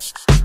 Bye.